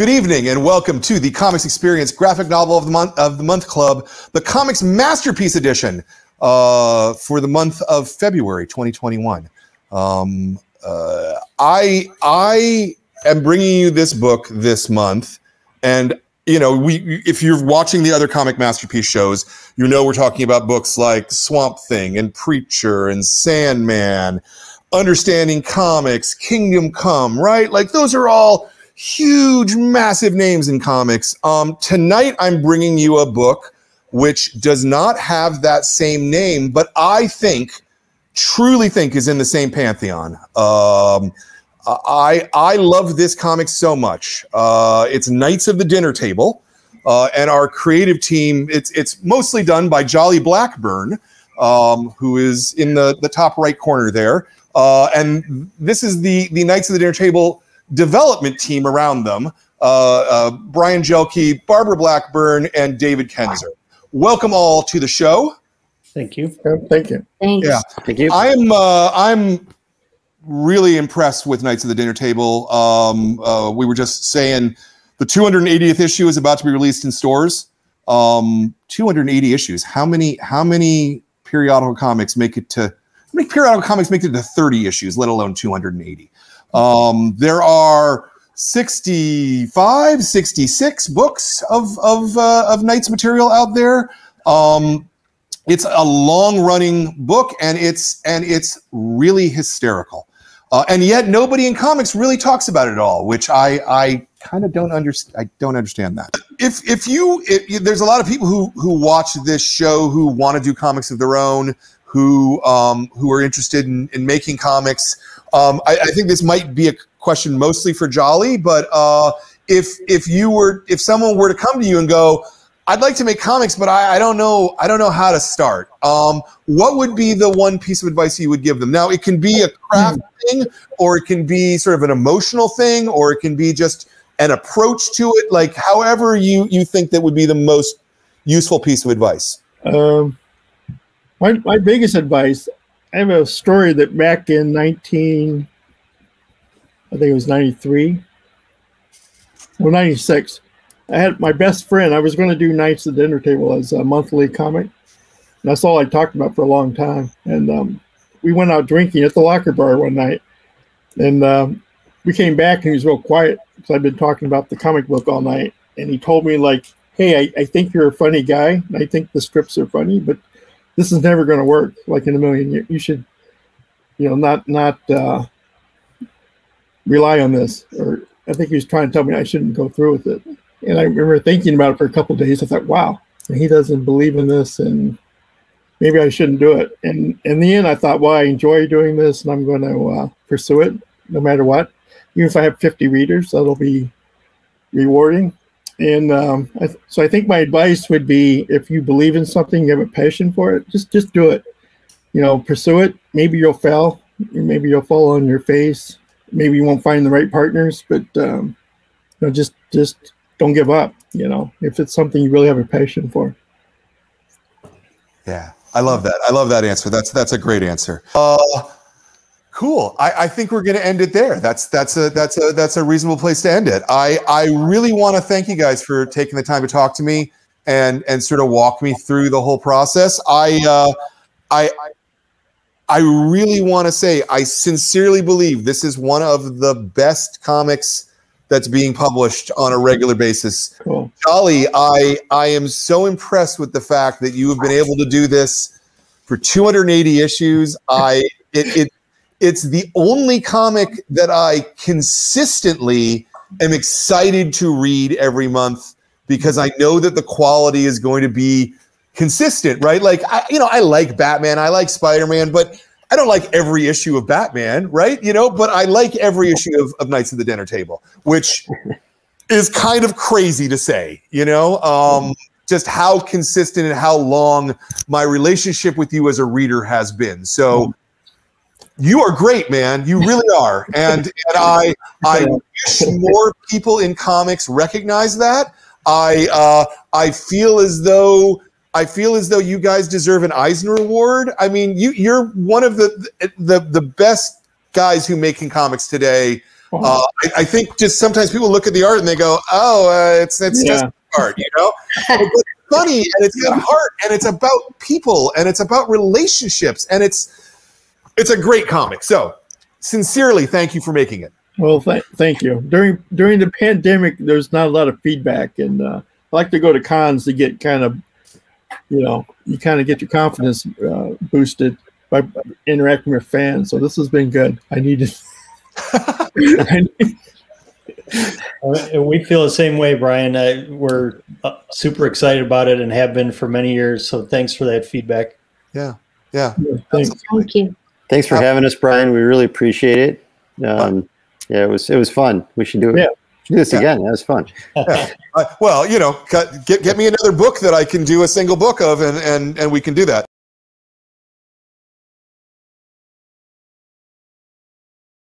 Good evening and welcome to the Comix Experience Graphic Novel of the Month of the Month Club, the Comics Masterpiece Edition uh, for the month of February 2021. Um, uh, I I am bringing you this book this month, and you know we if you're watching the other Comic Masterpiece shows, you know we're talking about books like Swamp Thing and Preacher and Sandman, Understanding Comics, Kingdom Come, right? Like those are all huge, massive names in comics. Um, tonight, I'm bringing you a book which does not have that same name, but I think, truly think, is in the same pantheon. Um, I I love this comic so much. Uh, it's Knights of the Dinner Table, uh, and our creative team. It's it's mostly done by Jolly Blackburn, um, who is in the the top right corner there. Uh, and this is the the Knights of the Dinner Table development team around them uh, uh, Brian Jelke, Barbara Blackburn, and David Kenzer. Welcome all to the show. Thank you. Thank you. Thanks. Yeah, Thank you. I'm uh, I'm really impressed with Knights of the Dinner Table. Um, uh, we were just saying the 280th issue is about to be released in stores. Um, 280 issues. How many? How many periodical comics make it to? How many periodical comics make it to 30 issues, let alone 280? Um, there are 65, 66 books of of uh, of Knights material out there. Um, it's a long running book and it's and it's really hysterical. Uh, and yet nobody in comics really talks about it at all, which I I kind of don't understand. I don't understand that. If if you if, there's a lot of people who who watch this show who want to do comics of their own, who um, who are interested in, in making comics. Um, I, I think this might be a question mostly for Jolly, but uh, if if you were if someone were to come to you and go, I'd like to make comics, but I, I don't know I don't know how to start. Um, what would be the one piece of advice you would give them? Now it can be a craft thing, or it can be sort of an emotional thing, or it can be just an approach to it. Like however you you think that would be the most useful piece of advice. Um, my, my biggest advice I have a story that back in 19, I think it was 93, or 96. I had my best friend. I was going to do Knights at the Dinner Table as a monthly comic. And that's all I talked about for a long time. And um, we went out drinking at the locker bar one night. And um, we came back and he was real quiet because I'd been talking about the comic book all night. And he told me, like, hey, I, I think you're a funny guy. And I think the scripts are funny, but this is never going to work like in a million years. You should, you know, not, not uh, rely on this. Or I think he was trying to tell me I shouldn't go through with it. And I remember thinking about it for a couple days. I thought, wow, he doesn't believe in this and maybe I shouldn't do it. And in the end, I thought, well, I enjoy doing this and I'm going to uh, pursue it no matter what. Even if I have 50 readers, that'll be rewarding. And um, I so I think my advice would be if you believe in something, you have a passion for it, just just do it. You know, pursue it. Maybe you'll fail. Maybe you'll fall on your face. Maybe you won't find the right partners, but um, you know, just just don't give up. You know, if it's something you really have a passion for. Yeah, I love that. I love that answer. That's that's a great answer. Uh, cool. I, I think we're going to end it there. That's that's a that's a that's a reasonable place to end it. I I really want to thank you guys for taking the time to talk to me and and sort of walk me through the whole process. I uh, I I really want to say I sincerely believe this is one of the best comics that's being published on a regular basis. Cool. Jolly, I I am so impressed with the fact that you have been able to do this for 280 issues. I it, it it's the only comic that I consistently am excited to read every month because I know that the quality is going to be consistent, right? Like I, you know, I like Batman, I like Spider-Man, but I don't like every issue of Batman, right? You know, but I like every issue of, of Knights of the Dinner Table, which is kind of crazy to say, you know, um, just how consistent and how long my relationship with you as a reader has been. So you are great, man. You really are. And and I I wish more people in comics recognize that. I uh, I feel as though I feel as though you guys deserve an Eisner Award. I mean, you you're one of the the the best guys who making comics today. Uh, I, I think just sometimes people look at the art and they go, "Oh, uh, it's it's Yeah. just art," you know. But it's funny and it's got heart and it's about people and it's about relationships and it's it's a great comic. So, sincerely, thank you for making it. Well, th- thank you. During during the pandemic, there's not a lot of feedback, and uh, I like to go to cons to get kind of, you know, you kind of get your confidence uh, boosted by interacting with fans. So this has been good. I needed. I need- Uh, and we feel the same way, Brian. Uh, we're uh, super excited about it and have been for many years. So thanks for that feedback. Yeah, yeah. thanks. Thank you. Thanks for having us, Brian. We really appreciate it. Um, yeah, it was it was fun. We should do it. Yeah. do this Yeah. again. That was fun. Uh, well, you know, cut, get get me another book that I can do a single book of, and and and we can do that.